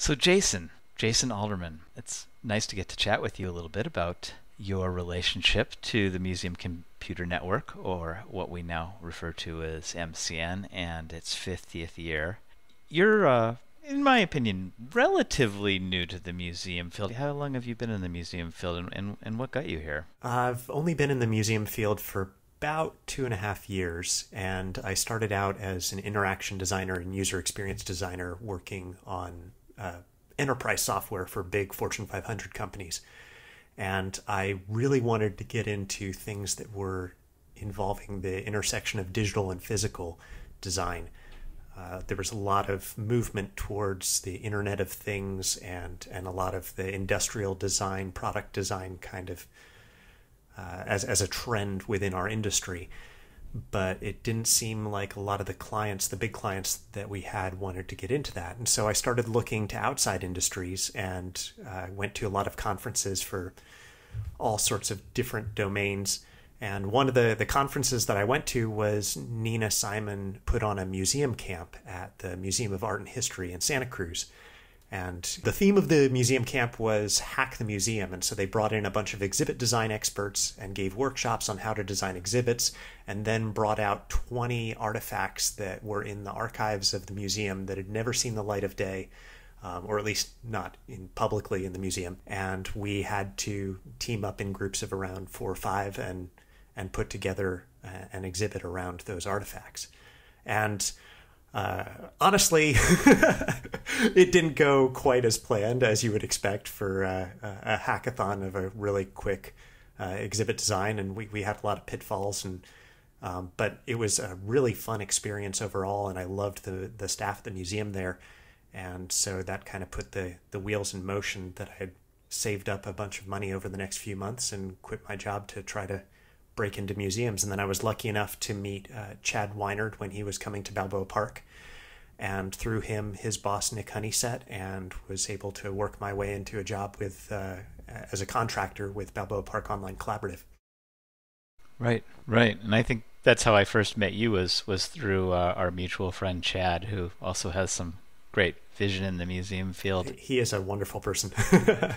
So, Jason, Jason Alderman, it's nice to get to chat with you a little bit about your relationship to the Museum Computer Network, or what we now refer to as MCN, and its 50th year. You're, uh, in my opinion, relatively new to the museum field. How long have you been in the museum field, and, and, and what got you here? I've only been in the museum field for about two and a half years, and I started out as an interaction designer and user experience designer working on uh, enterprise software for big Fortune 500 companies. And I really wanted to get into things that were involving the intersection of digital and physical design. Uh, there was a lot of movement towards the Internet of Things and, and a lot of the industrial design, product design kind of uh, as, as a trend within our industry but it didn't seem like a lot of the clients, the big clients that we had, wanted to get into that. And so I started looking to outside industries and uh, went to a lot of conferences for all sorts of different domains. And one of the, the conferences that I went to was Nina Simon put on a museum camp at the Museum of Art and History in Santa Cruz. And the theme of the museum camp was Hack the Museum. And so they brought in a bunch of exhibit design experts and gave workshops on how to design exhibits, and then brought out 20 artifacts that were in the archives of the museum that had never seen the light of day. Um, or at least not in publicly in the museum, and we had to team up in groups of around four or five and and put together uh, an exhibit around those artifacts. And uh, honestly, it didn't go quite as planned as you would expect for uh, a hackathon of a really quick uh, exhibit design, and we, we had a lot of pitfalls and. Um, but it was a really fun experience overall, and I loved the the staff at the museum there, and so that kind of put the the wheels in motion. That I had saved up a bunch of money over the next few months and quit my job to try to break into museums. And then I was lucky enough to meet uh, Chad Weinard when he was coming to Balboa Park. And through him, his boss, Nik Honeysett, and was able to work my way into a job with uh, as a contractor with Balboa Park Online Collaborative. Right, right. And I think that's how I first met you was was through uh, our mutual friend Chad, who also has some great vision in the museum field. He is a wonderful person.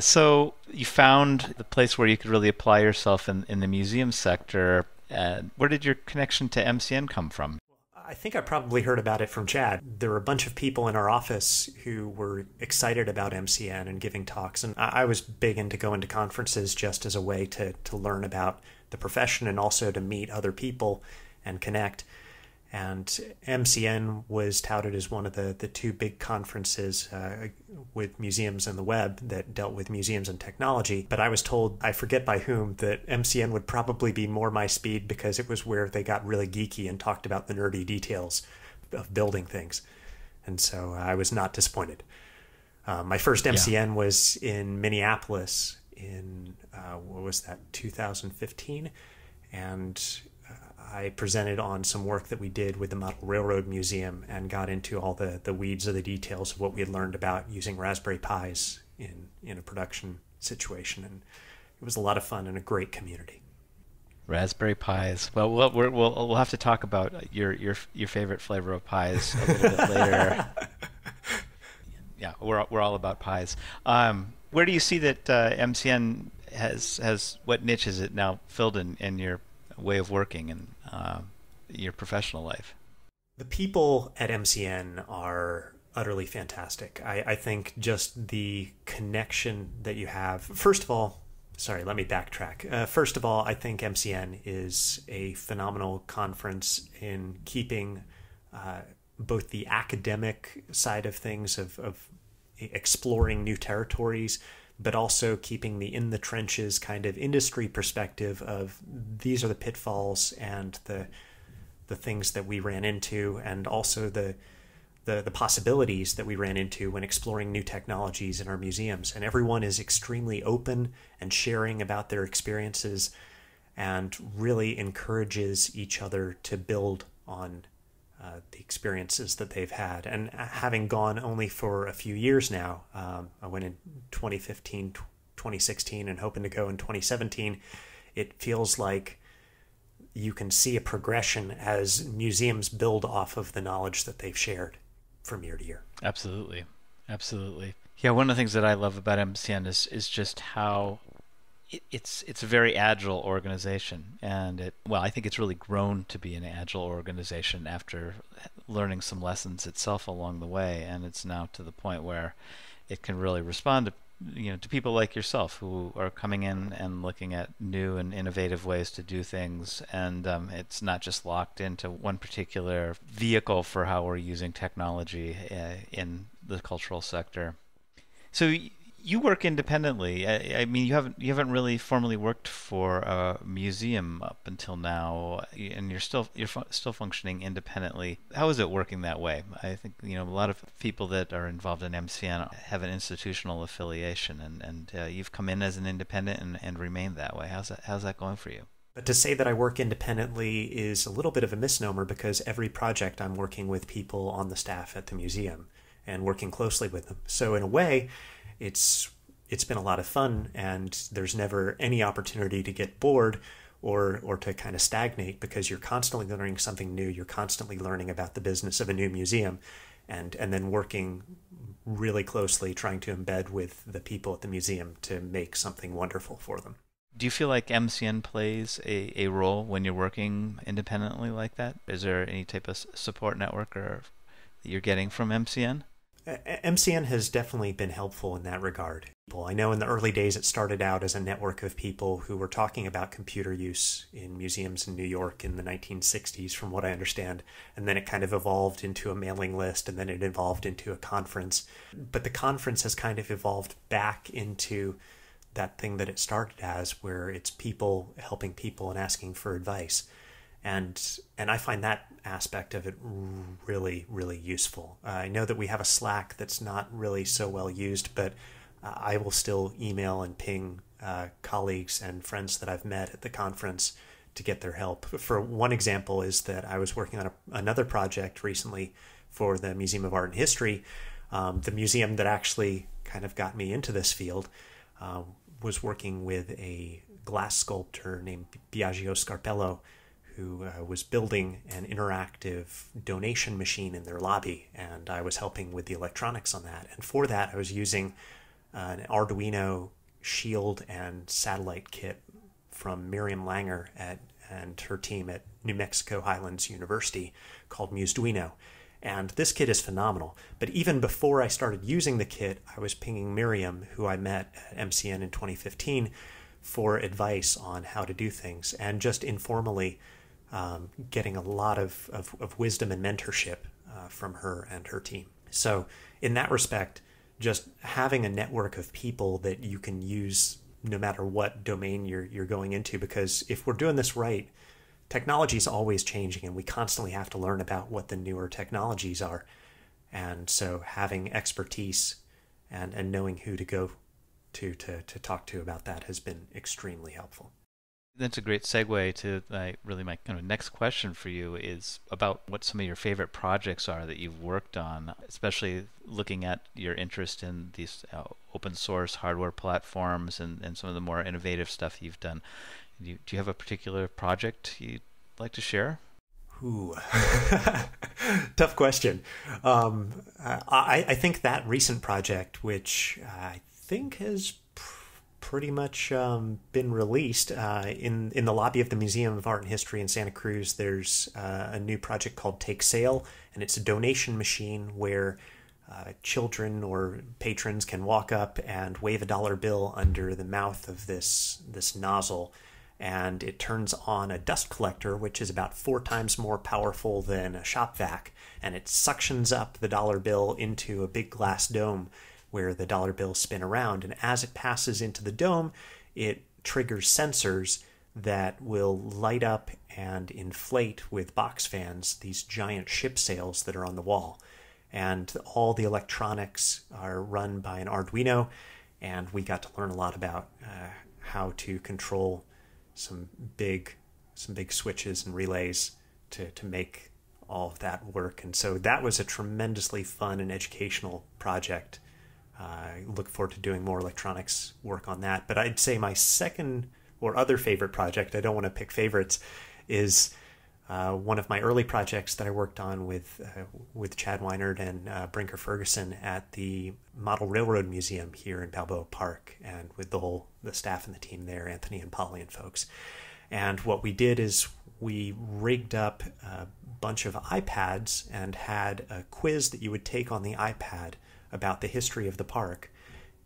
So you found the place where you could really apply yourself in, in the museum sector. Uh, where did your connection to MCN come from? I think I probably heard about it from Chad. There were a bunch of people in our office who were excited about MCN and giving talks. And I was big into going to conferences just as a way to, to learn about the profession and also to meet other people and connect. And MCN was touted as one of the, the two big conferences uh, with museums and the web that dealt with museums and technology. But I was told, I forget by whom, that MCN would probably be more my speed because it was where they got really geeky and talked about the nerdy details of building things. And so I was not disappointed. Uh, my first MCN yeah. was in Minneapolis in, uh, what was that, 2015? And I presented on some work that we did with the Model Railroad Museum and got into all the, the weeds of the details of what we had learned about using Raspberry Pis in, in a production situation. And it was a lot of fun and a great community. Raspberry Pis. Well, we'll we'll we'll have to talk about your your your favorite flavor of pies a little bit later. Yeah, we're we're all about pies. Um, where do you see that uh, MCN has has what niche is it now filled in in your way of working and uh, your professional life? The people at MCN are utterly fantastic. I, I think just the connection that you have. First of all, sorry, let me backtrack. Uh, first of all, I think MCN is a phenomenal conference in keeping uh, both the academic side of things, of, of exploring new territories, but also keeping the in the trenches kind of industry perspective of these are the pitfalls and the the things that we ran into and also the the, the possibilities that we ran into when exploring new technologies in our museums. And everyone is extremely open and sharing about their experiences and really encourages each other to build on uh, the experiences that they've had. And having gone only for a few years now, um, I went in 2015, 2016, and hoping to go in 2017, it feels like you can see a progression as museums build off of the knowledge that they've shared. from year to year. Absolutely, absolutely. Yeah, one of the things that I love about MCN is is just how it, it's it's a very agile organization, and it well, I think it's really grown to be an agile organization after learning some lessons itself along the way, and it's now to the point where it can really respond to you know to people like yourself who are coming in and looking at new and innovative ways to do things. And um, it's not just locked into one particular vehicle for how we're using technology uh, in the cultural sector. So you work independently. I, I, mean, you haven't you haven't really formally worked for a museum up until now, and you're still you're fu- still functioning independently. How is it working that way? I think you know a lot of people that are involved in MCN have an institutional affiliation, and and uh, you've come in as an independent and, and remained that way. How's that how's that going for you? But to say that I work independently is a little bit of a misnomer because every project I'm working with people on the staff at the museum and working closely with them. So in a way it's it's been a lot of fun and there's never any opportunity to get bored or or to kind of stagnate because you're constantly learning something new you're constantly learning about the business of a new museum and and then working really closely trying to embed with the people at the museum to make something wonderful for them do you feel like MCN plays a, a role when you're working independently like that? Is there any type of support network or that you're getting from MCN? MCN has definitely been helpful in that regard. I know in the early days it started out as a network of people who were talking about computer use in museums in New York in the 1960s, from what I understand. And then it kind of evolved into a mailing list and then it evolved into a conference. But the conference has kind of evolved back into that thing that it started as, where it's people helping people and asking for advice and and I find that aspect of it really really useful. Uh, I know that we have a Slack that's not really so well used, but uh, I will still email and ping uh, colleagues and friends that I've met at the conference to get their help. For one example, is that I was working on a, another project recently for the Museum of Art and History, um, the museum that actually kind of got me into this field. Uh, was working with a glass sculptor named Biagio Scarpello who uh, was building an interactive donation machine in their lobby, and I was helping with the electronics on that. And for that, I was using uh, an Arduino shield and satellite kit from Miriam Langer at, and her team at New Mexico Highlands University called Museduino. And this kit is phenomenal. But even before I started using the kit, I was pinging Miriam, who I met at MCN in 2015, for advice on how to do things. And just informally, um, getting a lot of, of, of wisdom and mentorship uh, from her and her team. So, in that respect, just having a network of people that you can use no matter what domain you're, you're going into, because if we're doing this right, technology is always changing and we constantly have to learn about what the newer technologies are. And so, having expertise and, and knowing who to go to, to to talk to about that has been extremely helpful. That's a great segue to like really my kind of next question for you is about what some of your favorite projects are that you've worked on, especially looking at your interest in these uh, open source hardware platforms and, and some of the more innovative stuff you've done. Do you, do you have a particular project you'd like to share? Ooh, tough question. Um, I, I think that recent project, which I think has pretty much um, been released. Uh, in in the lobby of the Museum of Art and History in Santa Cruz, there's uh, a new project called Take Sail, and it's a donation machine where uh, children or patrons can walk up and wave a dollar bill under the mouth of this this nozzle, and it turns on a dust collector, which is about four times more powerful than a shop vac, and it suctions up the dollar bill into a big glass dome where the dollar bills spin around. And as it passes into the dome, it triggers sensors that will light up and inflate with box fans these giant ship sails that are on the wall. And all the electronics are run by an Arduino, and we got to learn a lot about uh, how to control some big some big switches and relays to, to make all of that work. And so that was a tremendously fun and educational project I look forward to doing more electronics work on that. But I'd say my second or other favorite project, I don't want to pick favorites, is uh, one of my early projects that I worked on with uh, with Chad Weinard and uh, Brinker Ferguson at the Model Railroad Museum here in Balboa Park, and with the whole the staff and the team there, Anthony and Polly and folks. And what we did is we rigged up a bunch of iPads and had a quiz that you would take on the iPad about the history of the park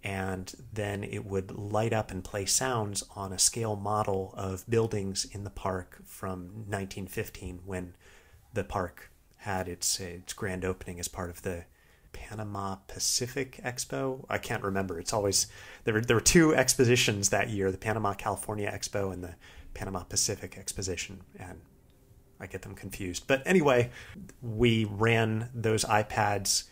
and then it would light up and play sounds on a scale model of buildings in the park from 1915 when the park had its its grand opening as part of the Panama Pacific Expo. I can't remember. It's always there. Were, there were two expositions that year: the Panama California Expo and the Panama Pacific Exposition, and I get them confused. But anyway, we ran those iPads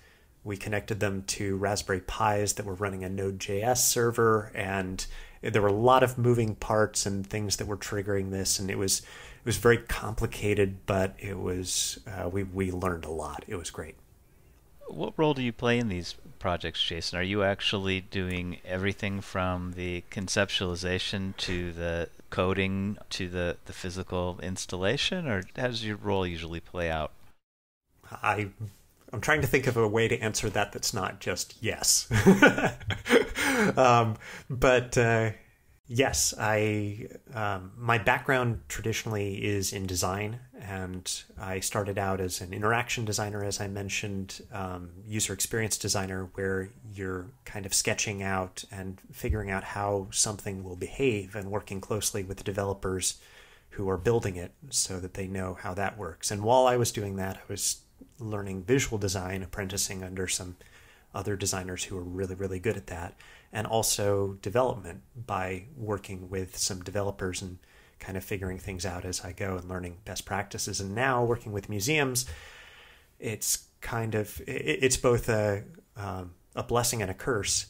we connected them to Raspberry Pis that were running a Node.js server, and there were a lot of moving parts and things that were triggering this, and it was it was very complicated, but it was uh, we we learned a lot. It was great. What role do you play in these projects, Jason? Are you actually doing everything from the conceptualization to the coding to the, the physical installation, or how does your role usually play out? I I'm trying to think of a way to answer that that's not just yes. um, but uh, yes, I um, my background traditionally is in design, and I started out as an interaction designer, as I mentioned, um, user experience designer, where you're kind of sketching out and figuring out how something will behave, and working closely with the developers who are building it so that they know how that works. And while I was doing that, I was learning visual design, apprenticing under some other designers who are really, really good at that, and also development by working with some developers and kind of figuring things out as I go and learning best practices. And now working with museums, it's kind of it's both a um, a blessing and a curse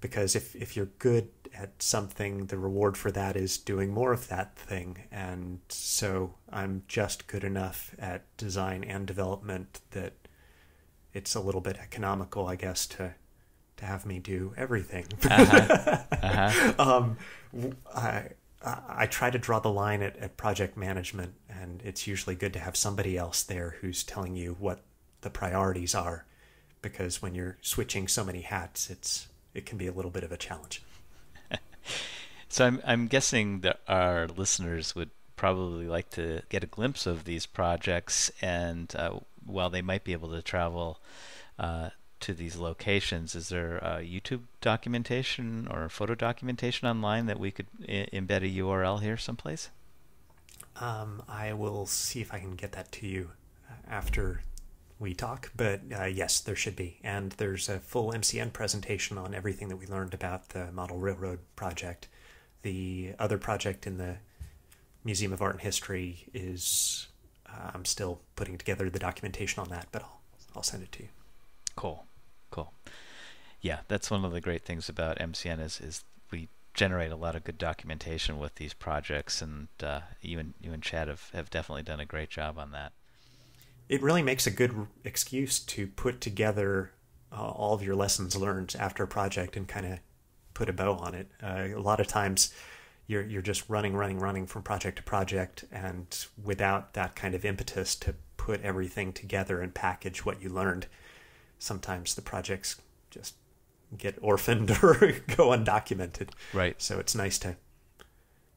because if if you're good at something, the reward for that is doing more of that thing. And so I'm just good enough at design and development that it's a little bit economical, I guess, to to have me do everything. Uh-huh. Uh-huh. um, I, I try to draw the line at, at project management, and it's usually good to have somebody else there who's telling you what the priorities are, because when you're switching so many hats, it's it can be a little bit of a challenge. so I'm I'm guessing that our listeners would probably like to get a glimpse of these projects, and uh, while they might be able to travel uh, to these locations, is there YouTube documentation or photo documentation online that we could I- embed a URL here someplace? Um, I will see if I can get that to you uh, after we talk, but uh, yes, there should be. And there's a full MCN presentation on everything that we learned about the Model Railroad project. The other project in the Museum of Art and History is, uh, I'm still putting together the documentation on that, but I'll, I'll send it to you. Cool, cool. Yeah, that's one of the great things about MCN is, is we generate a lot of good documentation with these projects, and uh, you and you and Chad have, have definitely done a great job on that it really makes a good excuse to put together uh, all of your lessons learned after a project and kind of put a bow on it. Uh, a lot of times you're you're just running, running, running from project to project, and without that kind of impetus to put everything together and package what you learned, sometimes the projects just get orphaned or go undocumented. Right. So it's nice to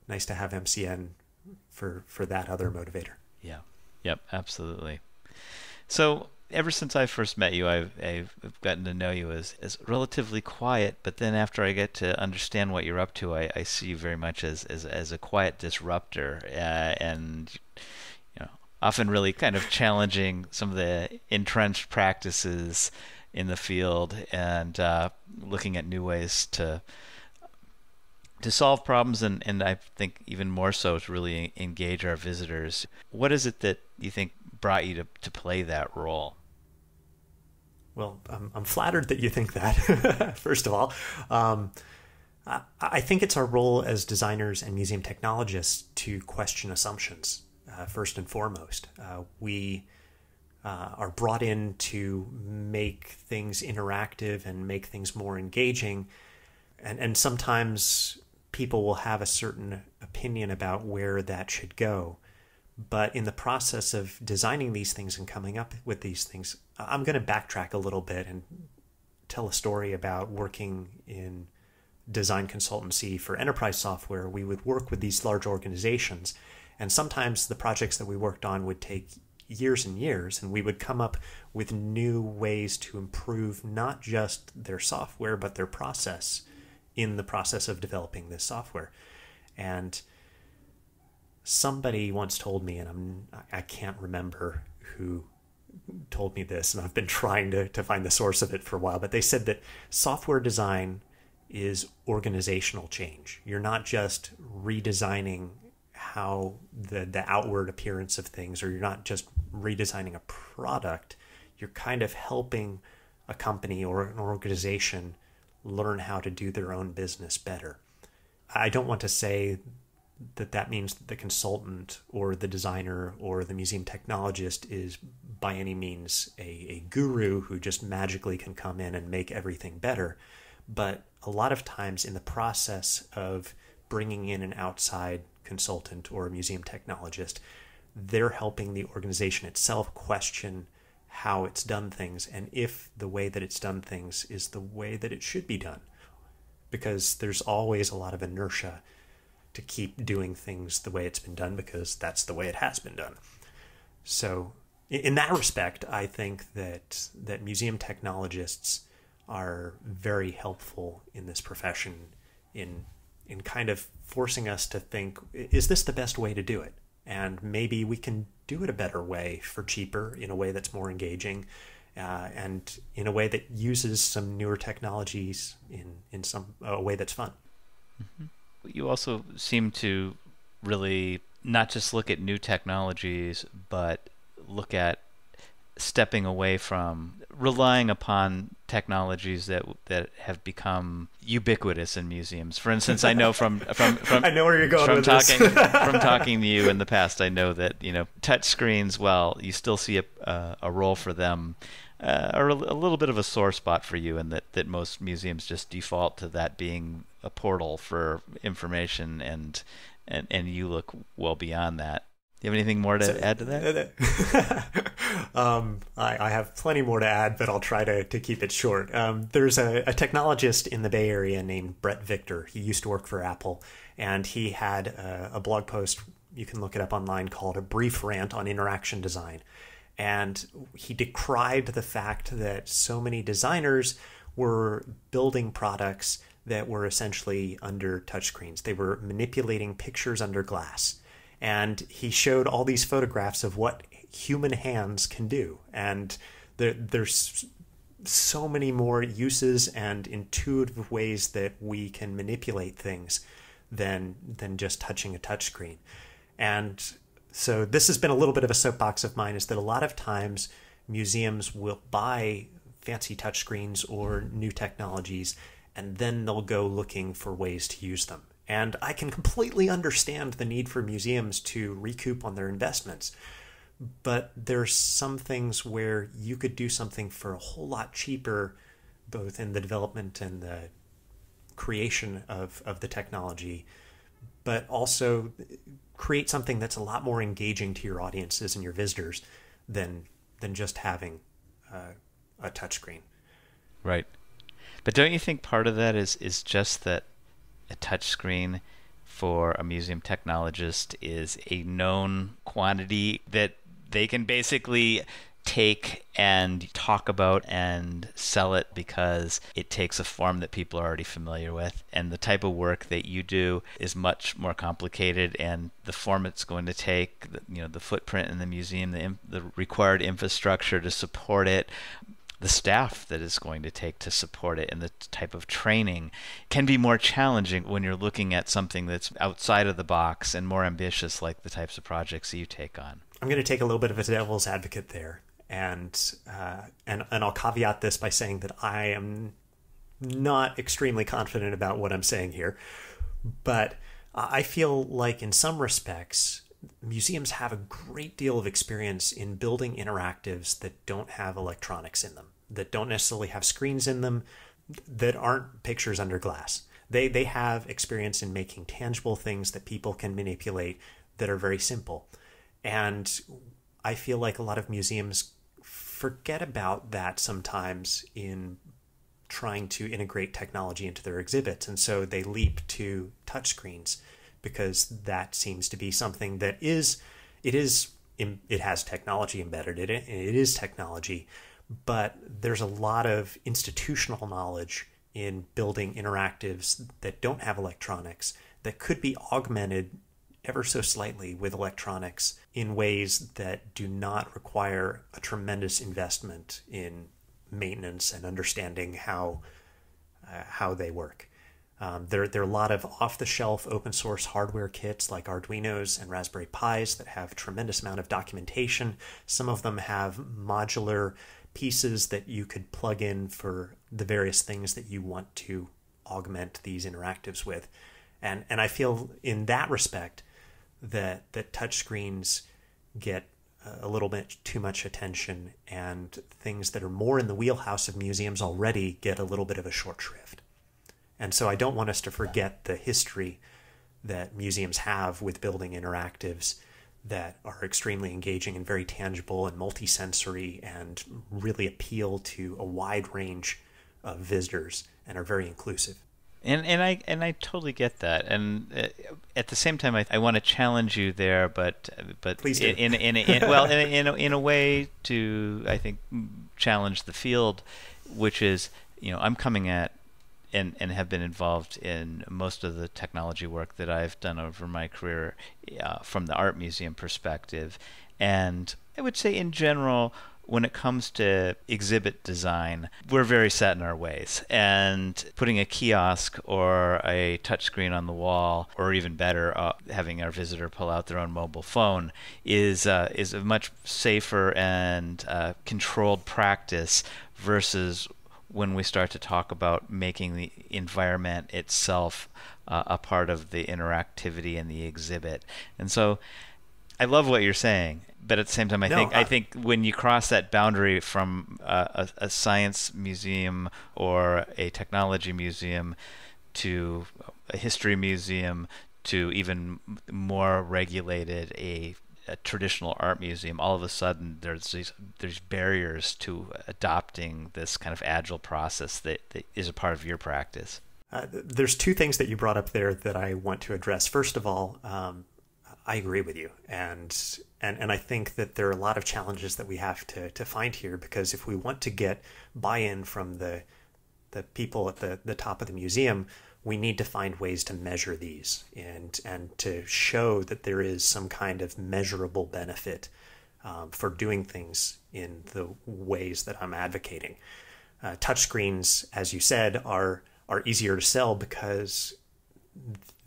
nice to have MCN for for that other motivator. Yeah. Yep. Absolutely. So ever since I first met you, I've, I've gotten to know you as, as relatively quiet, but then after I get to understand what you're up to, I, I see you very much as, as, as a quiet disruptor uh, and you know, often really kind of challenging some of the entrenched practices in the field and uh, looking at new ways to to solve problems and, and I think even more so to really engage our visitors. What is it that you think brought you to, to play that role? Well, I'm, I'm flattered that you think that, first of all. Um, I, I, think it's our role as designers and museum technologists to question assumptions, uh, first and foremost. Uh, we uh, are brought in to make things interactive and make things more engaging. And, and sometimes people will have a certain opinion about where that should go But in the process of designing these things and coming up with these things, I'm going to backtrack a little bit and tell a story about working in design consultancy for enterprise software. We would work with these large organizations, and sometimes the projects that we worked on would take years and years, and we would come up with new ways to improve not just their software, but their process in the process of developing this software. And somebody once told me, and I'm I can't remember who told me this, and I've been trying to, to find the source of it for a while, but they said that software design is organizational change. You're not just redesigning how the, the outward appearance of things, or you're not just redesigning a product, you're kind of helping a company or an organization learn how to do their own business better. I don't want to say that that means that the consultant or the designer or the museum technologist is by any means a, a guru who just magically can come in and make everything better. But a lot of times in the process of bringing in an outside consultant or a museum technologist, they're helping the organization itself question how it's done things and if the way that it's done things is the way that it should be done. Because there's always a lot of inertia to keep doing things the way it's been done because that's the way it has been done. So, in that respect, I think that that museum technologists are very helpful in this profession in in kind of forcing us to think is this the best way to do it and maybe we can do it a better way for cheaper in a way that's more engaging uh, and in a way that uses some newer technologies in in some a way that's fun mm-hmm. You also seem to really not just look at new technologies but look at stepping away from relying upon technologies that that have become ubiquitous in museums. For instance, I know from from, from I know where you're going from talking from talking to you in the past. I know that you know touch screens. Well, you still see a uh, a role for them. Uh, are a, a little bit of a sore spot for you, and that, that most museums just default to that being a portal for information, and and, and you look well beyond that. Do you have anything more to so, add to that? um, I, I, have plenty more to add, but I'll try to, to keep it short. Um, there's a, a, technologist in the Bay Area named Bret Victor. He used to work for Apple, and he had a, a blog post, you can look it up online, called A Brief Rant on Interaction Design. And he decried the fact that so many designers were building products that were essentially under touchscreens. They were manipulating pictures under glass. And he showed all these photographs of what human hands can do. And there, there's so many more uses and intuitive ways that we can manipulate things than than just touching a touchscreen and so this has been a little bit of a soapbox of mine is that a lot of times museums will buy fancy touchscreens or new technologies and then they'll go looking for ways to use them and I can completely understand the need for museums to recoup on their investments. But there's some things where you could do something for a whole lot cheaper, both in the development and the creation of, of the technology, but also create something that's a lot more engaging to your audiences and your visitors than than just having uh, a touchscreen. Right. But don't you think part of that is is just that a touchscreen for a museum technologist is a known quantity that they can basically take and talk about and sell it because it takes a form that people are already familiar with? And the type of work that you do is much more complicated and the form it's going to take you know the footprint in the museum the, the required infrastructure to support it the staff that is going to take to support it and the type of training can be more challenging when you're looking at something that's outside of the box and more ambitious like the types of projects you take on. I'm going to take a little bit of a devil's advocate there and uh, and and I'll caveat this by saying that I am not extremely confident about what I'm saying here, but I feel like in some respects museums have a great deal of experience in building interactives that don't have electronics in them, that don't necessarily have screens in them, that aren't pictures under glass. They, they have experience in making tangible things that people can manipulate that are very simple. And I feel like a lot of museums forget about that sometimes in trying to integrate technology into their exhibits. And so they leap to touchscreens because that seems to be something that is, it is, it has technology embedded in it, and it is technology, but there's a lot of institutional knowledge in building interactives that don't have electronics that could be augmented ever so slightly with electronics in ways that do not require a tremendous investment in maintenance and understanding how uh, how they work. Um, there, there are a lot of off-the-shelf open source hardware kits like Arduinos and Raspberry Pis that have tremendous amount of documentation. Some of them have modular pieces that you could plug in for the various things that you want to augment these interactives with. And and I feel in that respect that that touchscreens get a little bit too much attention and things that are more in the wheelhouse of museums already get a little bit of a short shrift. And so I don't want us to forget the history that museums have with building interactives that are extremely engaging and very tangible and multisensory and really appeal to a wide range of visitors and are very inclusive. And and I and I totally get that. And uh, at the same time, I, I want to challenge you there, but but Please do. in in, in, in well in in a, in a way to I think challenge the field, which is you know I'm coming at and and have been involved in most of the technology work that I've done over my career uh, from the art museum perspective, and I would say in general when it comes to exhibit design, we're very set in our ways. And putting a kiosk or a touchscreen on the wall, or even better, uh, having our visitor pull out their own mobile phone, is uh, is a much safer and uh, controlled practice versus when we start to talk about making the environment itself uh, a part of the interactivity and the exhibit. And so I love what you're saying, but at the same time, I no, think I, I, think when you cross that boundary from a, a, science museum or a technology museum to a history museum to even more regulated a, a traditional art museum, all of a sudden there's these there's barriers to adopting this kind of agile process that, that is a part of your practice. Uh, there's two things that you brought up there that I want to address. First of all, um, I agree with you, and and and I think that there are a lot of challenges that we have to to find here because if we want to get buy-in from the the people at the the top of the museum, we need to find ways to measure these and and to show that there is some kind of measurable benefit um, for doing things in the ways that I'm advocating. Uh, touchscreens, as you said, are are easier to sell because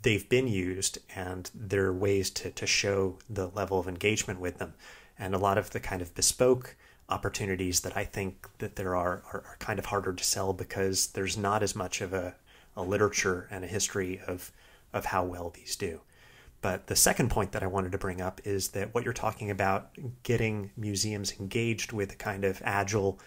they've been used and there are ways to, to show the level of engagement with them. And a lot of the kind of bespoke opportunities that I think that there are, are, are kind of harder to sell because there's not as much of a, a literature and a history of, of how well these do. But the second point that I wanted to bring up is that what you're talking about, getting museums engaged with a kind of agile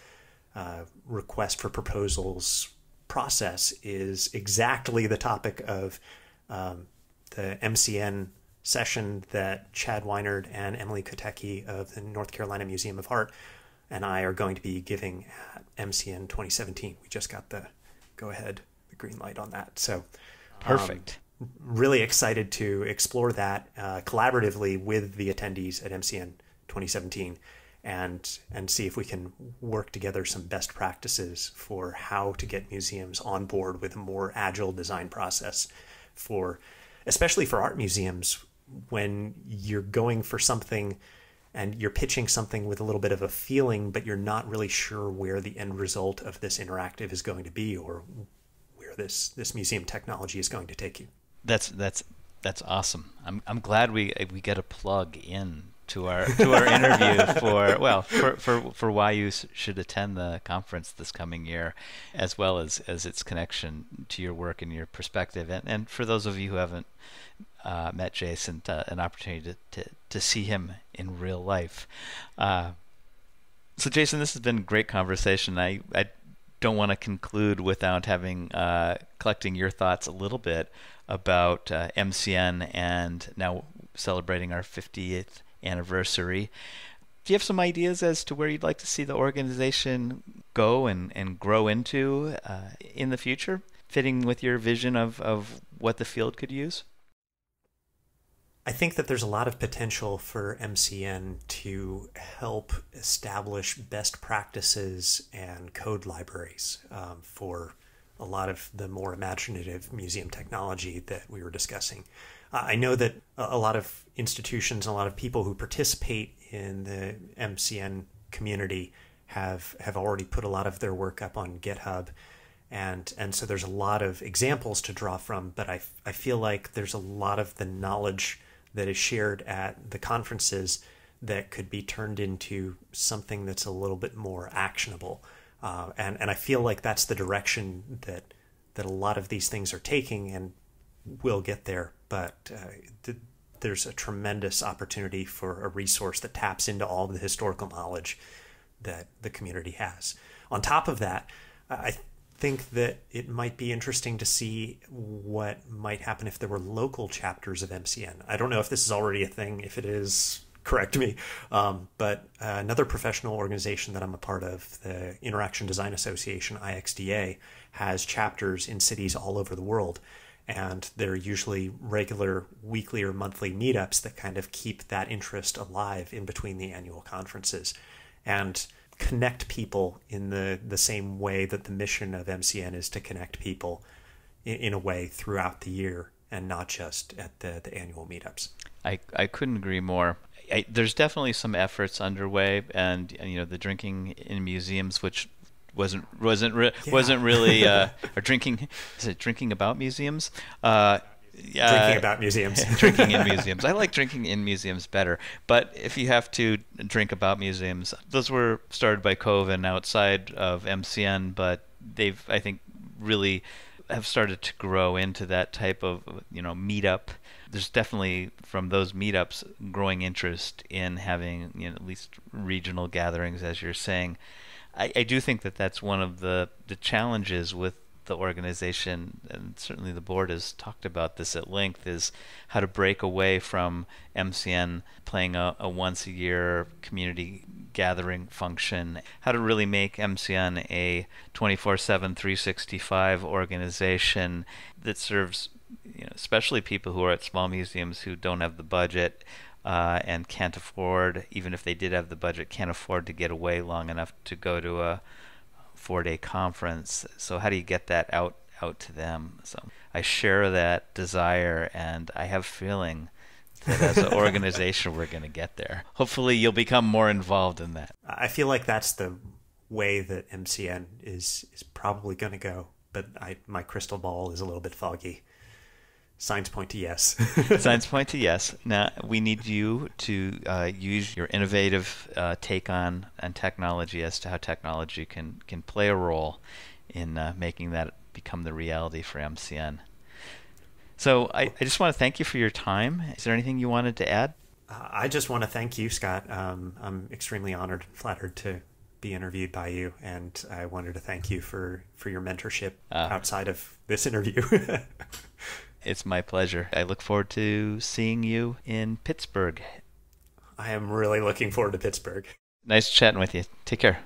uh, request for proposals process, is exactly the topic of um, the MCN session that Chad Weinard and Emily Kotecki of the North Carolina Museum of Art and I are going to be giving at MCN 2017. We just got the go ahead, the green light on that. So perfect. Um, really excited to explore that uh, collaboratively with the attendees at MCN 2017 and and see if we can work together some best practices for how to get museums on board with a more agile design process for especially for art museums when you're going for something and you're pitching something with a little bit of a feeling but you're not really sure where the end result of this interactive is going to be or this this museum technology is going to take you that's that's that's awesome i'm i'm glad we we get a plug in to our to our interview for well for, for for why you should attend the conference this coming year, as well as as its connection to your work and your perspective, and and for those of you who haven't uh, met Jason, uh, an opportunity to, to to see him in real life. Uh, so Jason, this has been a great conversation. I I don't want to conclude without having uh, collecting your thoughts a little bit about uh, MCN and now celebrating our 50th anniversary. Do you have some ideas as to where you'd like to see the organization go and, and grow into uh, in the future, fitting with your vision of, of what the field could use? I think that there's a lot of potential for MCN to help establish best practices and code libraries um, for a lot of the more imaginative museum technology that we were discussing. Uh, I know that a lot of institutions and a lot of people who participate in the MCN community have have already put a lot of their work up on GitHub, and and so there's a lot of examples to draw from. But I I feel like there's a lot of the knowledge that is shared at the conferences that could be turned into something that's a little bit more actionable. Uh, and and I feel like that's the direction that that a lot of these things are taking, and we'll get there. But uh, th- there's a tremendous opportunity for a resource that taps into all of the historical knowledge that the community has. On top of that, I think that it might be interesting to see what might happen if there were local chapters of MCN. I don't know if this is already a thing. If it is, correct me. Um, but uh, another professional organization that I'm a part of, the Interaction Design Association, IXDA, has chapters in cities all over the world and they're usually regular weekly or monthly meetups that kind of keep that interest alive in between the annual conferences and connect people in the, the same way that the mission of MCN is to connect people in, in a way throughout the year and not just at the, the annual meetups. I, I couldn't agree more. I, there's definitely some efforts underway, and, and, you know the drinking in museums, which wasn't wasn't re- yeah. wasn't really uh, or drinking is it drinking about museums uh, yeah, drinking about museums. drinking in museums. I like drinking in museums better. But if you have to drink about museums, those were started by Koven outside of MCN, but they've, I think, really have started to grow into that type of, you know, meetup. There's definitely from those meetups growing interest in having, you know, at least regional gatherings, as you're saying. I, I do think that that's one of the, the challenges with the organization, and certainly the board has talked about this at length, is how to break away from MCN playing a, a once a year community gathering function, how to really make MCN a 24 7, 365 organization that serves you know, especially people who are at small museums who don't have the budget uh, and can't afford, even if they did have the budget, can't afford to get away long enough to go to a four-day conference. So how do you get that out out to them? So I share that desire, and I have feeling that as an organization we're going to get there. Hopefully, you'll become more involved in that. I feel like that's the way that MCN is is probably going to go, but I my crystal ball is a little bit foggy. Signs point to yes. Signs point to yes. Now we need you to uh, use your innovative uh, take on on technology as to how technology can can play a role in uh, making that become the reality for MCN. So I, I just want to thank you for your time. Is there anything you wanted to add? Uh, I just want to thank you, Scott. Um, I'm extremely honored and flattered to be interviewed by you, and I wanted to thank you for for your mentorship uh. outside of this interview. It's my pleasure. I look forward to seeing you in Pittsburgh. I am really looking forward to Pittsburgh. Nice chatting with you. Take care.